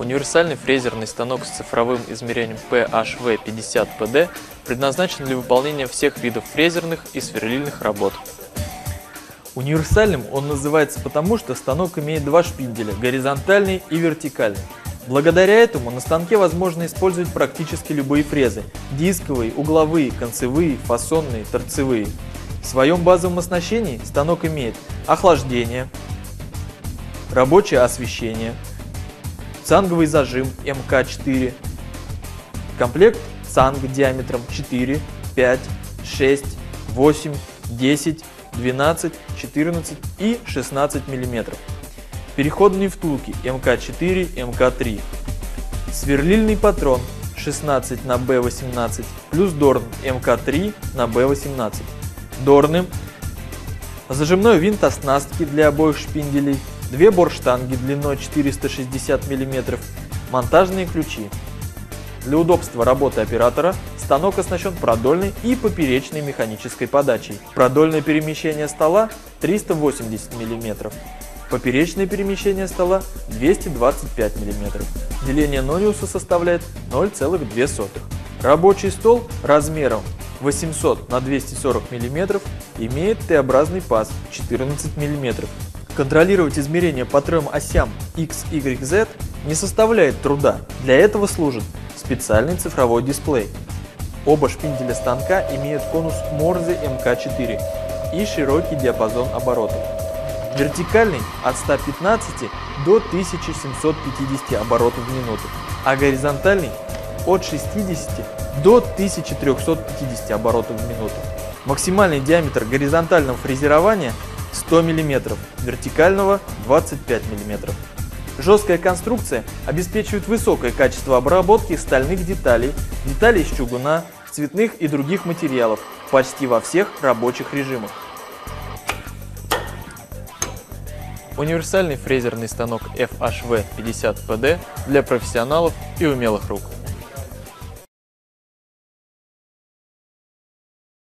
Универсальный фрезерный станок с цифровым измерением PHV50PD предназначен для выполнения всех видов фрезерных и сверлильных работ. Универсальным он называется потому, что станок имеет два шпинделя – горизонтальный и вертикальный. Благодаря этому на станке возможно использовать практически любые фрезы – дисковые, угловые, концевые, фасонные, торцевые. В своем базовом оснащении станок имеет охлаждение, рабочее освещение, цанговый зажим МК-4, комплект цанг диаметром 4, 5, 6, 8, 10, 12, 14 и 16 мм. Переходные втулки МК-4, МК-3. Сверлильный патрон 16 на Б18 плюс Дорн МК-3 на Б18. Дорны. Зажимной винт оснастки для обоих шпинделей. Две борштанги длиной 460 мм. Монтажные ключи. Для удобства работы оператора станок оснащен продольной и поперечной механической подачей. Продольное перемещение стола 380 мм. Поперечное перемещение стола 225 мм. Деление нориуса составляет 0,2. Рабочий стол размером 800 на 240 мм имеет Т-образный паз 14 мм. Контролировать измерения по трем осям X, Y, Z не составляет труда. Для этого служит специальный цифровой дисплей. Оба шпинделя станка имеют конус Морзе МК4 и широкий диапазон оборотов. Вертикальный от 115 до 1750 оборотов в минуту, а горизонтальный от 60 до 1350 оборотов в минуту. Максимальный диаметр горизонтального фрезерования 100 мм, вертикального 25 мм. Жесткая конструкция обеспечивает высокое качество обработки стальных деталей, деталей из чугуна, цветных и других материалов почти во всех рабочих режимах. Универсальный фрезерный станок FHV50PD для профессионалов и умелых рук.